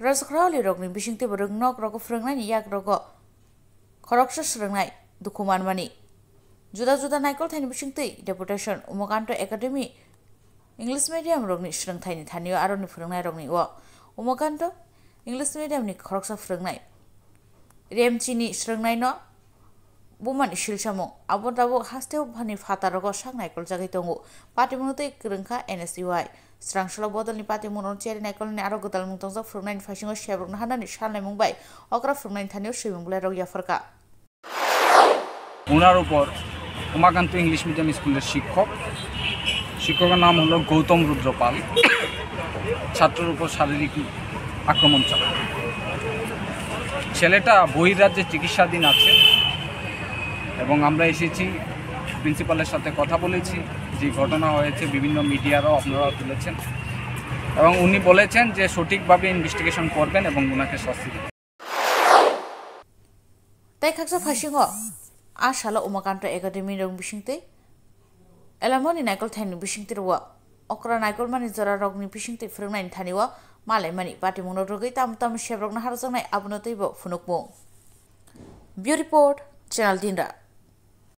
Bisingte borong nok roko frungnai ni yak roko khoroksa srungnai dukuman mani juda juda naikol thani bisingte deputation umakanto academy English medium rokni srungthai ni thaniyo aro ni frungnai rokni o umakanto English medium ni khoroksa bumani silsamo abo dabo hasteo bhani fatarago sangnai kol jagai tongo patimunute krungkha NSUI স্রাংশলা বদলনি পাতি মনন cherry নাইকলনি আরও গদাল মুং তংজা ফ্রুংনাইন ফাইসিংও শেব্রুং হানানি সালনাই মুংবাই অকরা ফ্রুংনাইন থানিও সুইমুংলাই রগিয়া ফরকা ওনার উপর Umakanta English medium স্কুলের শিক্ষক শিক্ষকের নাম হলো গৌতম রুদ্রপাল ছাত্রের উপর শারীরিক আক্রমণ চালায় ছেলেটা বহিরাজ্যে চিকিৎসাধীন আছে এবং আমরা এসেছি প্রিন্সিপালের সাথে কথা বলেছি, যে ঘটনা হয়েছে, বিভিন্ন মিডিয়ারাও আপনারাও তুলেছেন। এবং উনি বলেছেন যে সঠিকভাবে ইনভেস্টিগেশন করবেন এবং ওনাকে শাস্তি দেবেন। তাই খাকসা ফাইসিংও আশালা উমাকান্ত একাডেমি রং বিসিংতে এলামনি নাইকল থাইনি বিসিংতে রওয়া অকরা নাইকল মানি জরা রগনি বিসিংতে ফ্রুংনাইন থানিওয়া মালাই মানি পাটি মুনো রগৈ তাম তাম সেব শেব্রগনা হারজংনাই আবনতৈব ফুনুকমু বিউ রিপোর্ট, চ্যানেল দিনরা